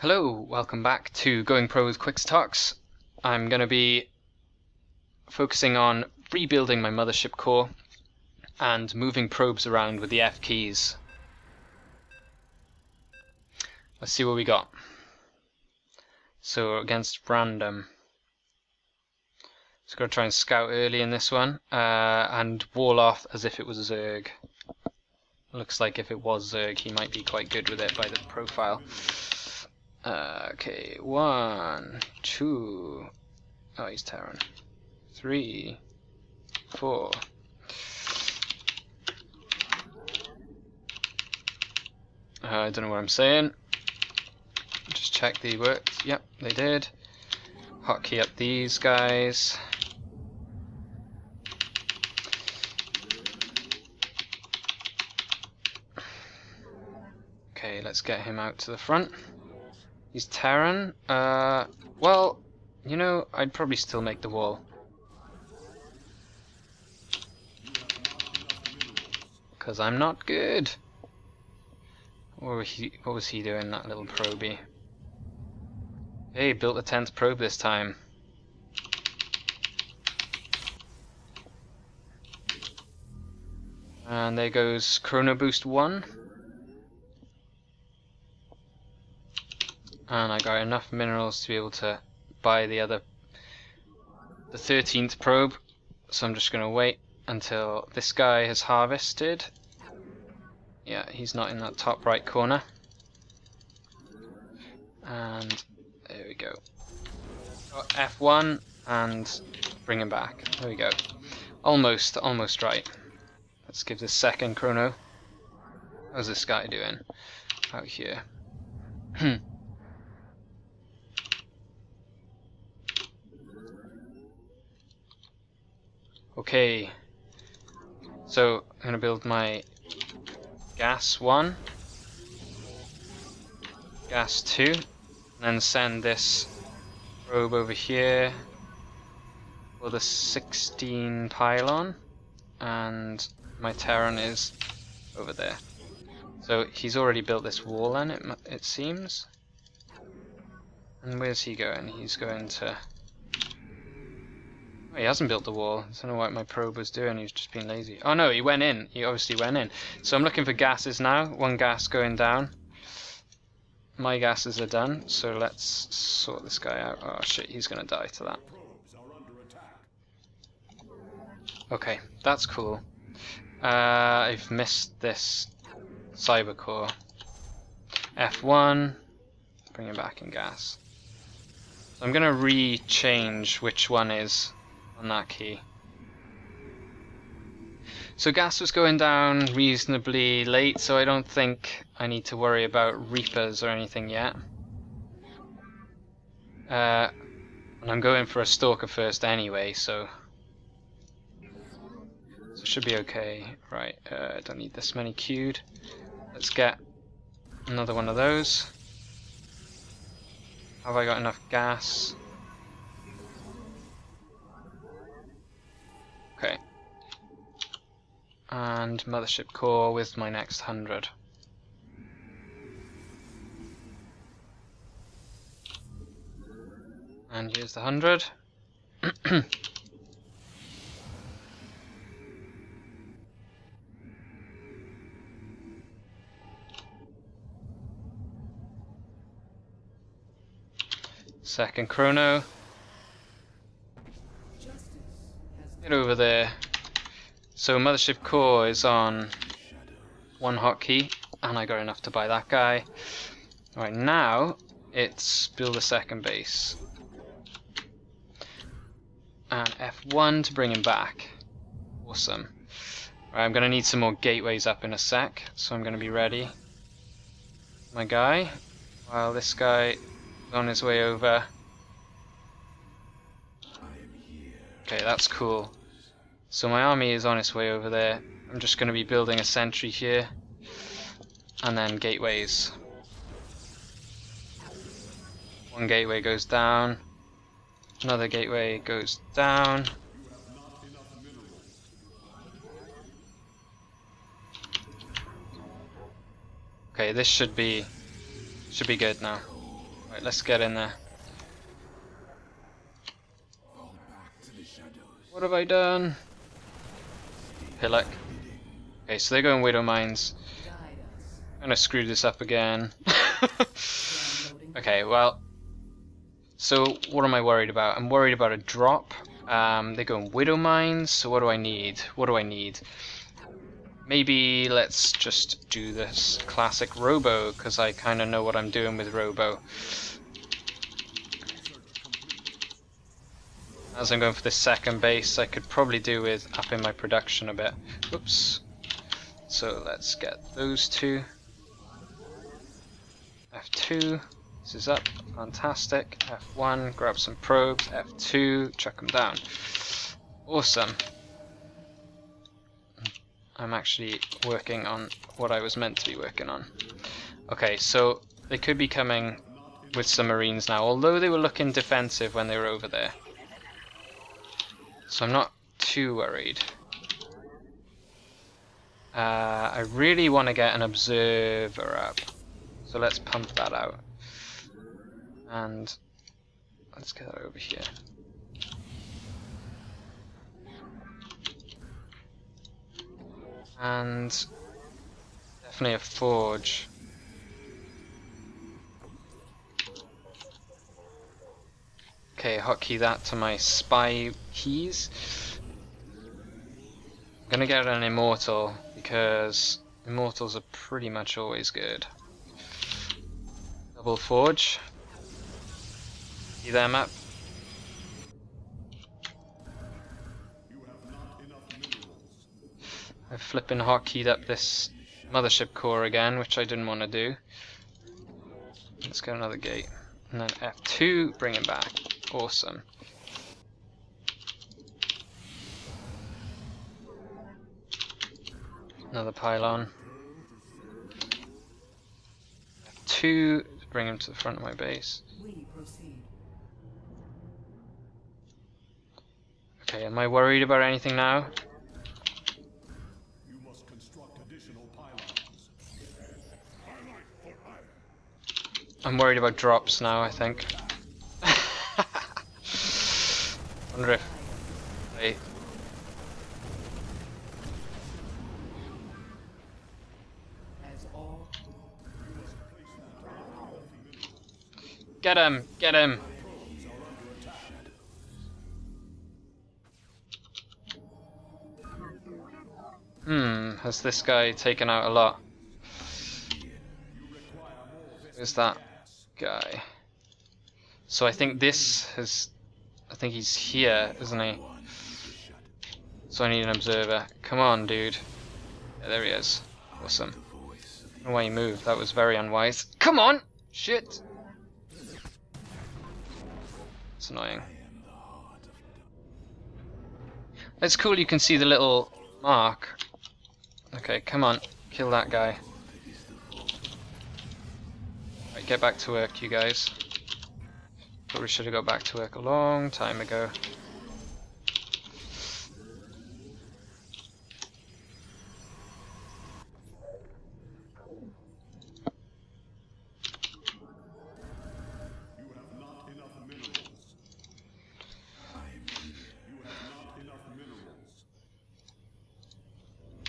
Hello, welcome back to Going Pro with Quixatocs. I'm going to be focusing on rebuilding my mothership core and moving probes around with the F keys. Let's see what we got. So against random. Just going to try and scout early in this one uh, and wall off as if it was Zerg. Looks like if it was Zerg, he might be quite good with it by the profile. Uh, okay, one, two, oh, he's Terran. Three, four. Uh, I don't know what I'm saying. Just check they worked. Yep, they did. Hotkey up these guys. Okay, let's get him out to the front. He's Terran. Uh, well, you know, I'd probably still make the wall. Because I'm not good. What was, he, what was he doing, that little probie? Hey, built a 10th probe this time. And there goes Chrono Boost 1. And I got enough minerals to be able to buy the other the 13th probe. So I'm just gonna wait until this guy has harvested. Yeah he's not in that top right corner. And there we go. Got F1 and bring him back. There we go. Almost almost right. Let's give this second chrono. How's this guy doing? Out here Okay, so I'm gonna build my gas one, gas two, and then send this probe over here for the 16 pylon, and my Terran is over there. So he's already built this wall then, it, it seems. And where's he going? He's going to he hasn't built the wall. I don't know what my probe was doing. He's just being lazy. Oh no, he went in. He obviously went in. So I'm looking for gases now. One gas going down. My gases are done. So let's sort this guy out. Oh shit, he's going to die to that. Okay, that's cool. Uh, I've missed this cyber core. F1. Bring him back in gas. I'm going to re-change which one is on that key. So gas was going down reasonably late, so I don't think I need to worry about Reapers or anything yet. Uh, and I'm going for a Stalker first anyway, so... So should be okay. Right, uh, don't need this many queued. Let's get another one of those. Have I got enough gas? And mothership core with my next hundred. And here's the hundred. Second chrono. Get over there. So Mothership Core is on one hotkey, and I got enough to buy that guy. Right now, it's build a second base. And F1 to bring him back. Awesome. Right, I'm going to need some more gateways up in a sec, so I'm going to be ready. My guy, while this guy is on his way over. Okay, that's cool. So my army is on its way over there. I'm just going to be building a sentry here. And then gateways. One gateway goes down. Another gateway goes down. Okay, this should be should be good now. Right, let's get in there. What have I done? Pillock. Okay, so they're going Widow Mines. I'm gonna screw this up again. okay, well. So, what am I worried about? I'm worried about a drop. Um, they're going Widow Mines, so what do I need? What do I need? Maybe let's just do this classic Robo, because I kind of know what I'm doing with Robo. As I'm going for the second base, I could probably do with upping my production a bit. Oops. So let's get those two. F2, this is up, fantastic. F1, grab some probes. F2, chuck them down. Awesome. I'm actually working on what I was meant to be working on. Okay, so they could be coming with some marines now, although they were looking defensive when they were over there. So I'm not too worried. Uh, I really want to get an observer up. So let's pump that out. And let's get that over here. And definitely a forge. Okay, hotkey that to my spy keys. I'm gonna get an immortal because immortals are pretty much always good. Double forge. See that map? I've flipping hotkeyed up this mothership core again, which I didn't want to do. Let's get another gate. And then F2, bring it back. Awesome. Another pylon. Two to bring him to the front of my base. Okay, am I worried about anything now? I'm worried about drops now, I think. Wonder if they... Get him! Get him! Hmm, has this guy taken out a lot? Who's that guy? So I think this has I think he's here, isn't he? So I need an observer. Come on, dude. Yeah, there he is. Awesome. Why he moved. That was very unwise. Come on! Shit! It's annoying. It's cool you can see the little mark. Okay, come on. Kill that guy. Right, get back to work, you guys. Probably should have got back to work a long time ago.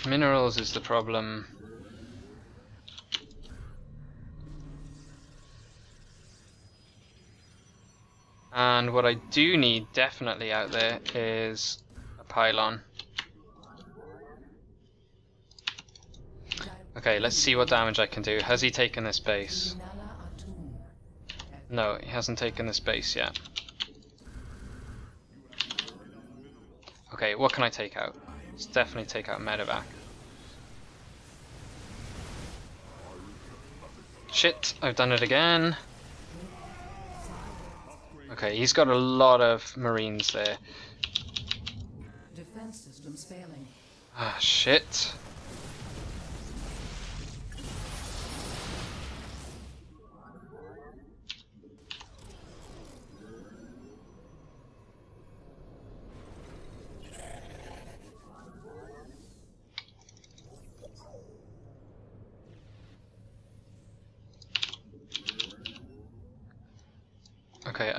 Minerals is the problem. And what I do need definitely out there is a pylon. Okay, let's see what damage I can do. Has he taken this base? No, he hasn't taken this base yet. Okay, what can I take out? Let's definitely take out medivac. Shit, I've done it again. Okay, he's got a lot of marines there. Defense systems failing. Ah, shit.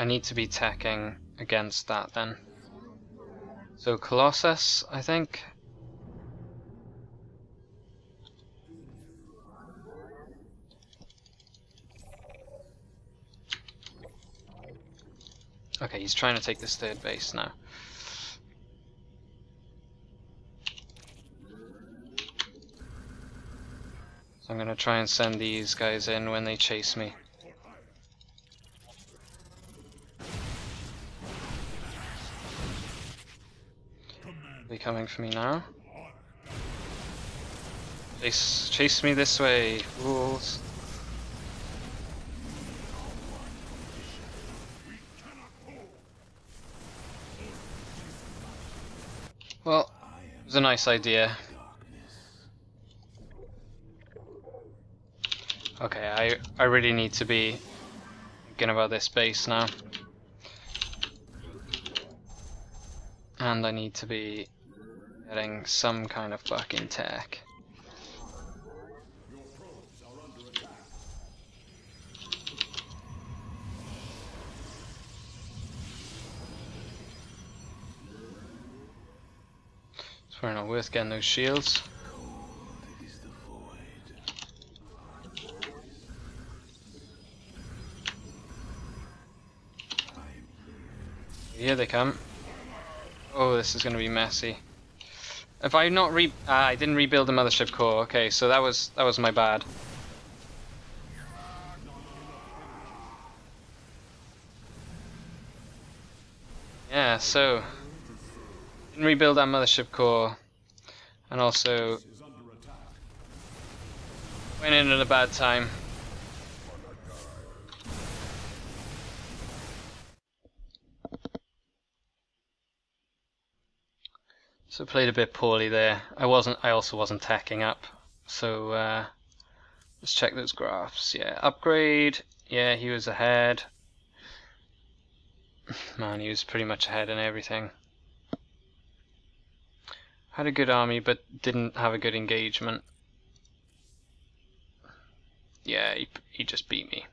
I need to be tacking against that then. So Colossus, I think. Okay, he's trying to take this third base now. So I'm gonna try and send these guys in when they chase me. They coming for me now? Chase, chase me this way, fools. Well, it was a nice idea. Okay, I, I really need to be thinking about this base now. And I need to be getting some kind of fucking tech. It's probably not worth getting those shields. Here they come. Oh, this is going to be messy. If I not re, ah, I didn't rebuild the mothership core. Okay, so that was that was my bad. Yeah, so didn't rebuild that mothership core, and also went in at a bad time. So played a bit poorly there. I wasn't. I also wasn't tacking up. So uh, let's check those graphs. Yeah, upgrade. Yeah, he was ahead. Man, he was pretty much ahead in everything. Had a good army, but didn't have a good engagement. Yeah, he, he just beat me.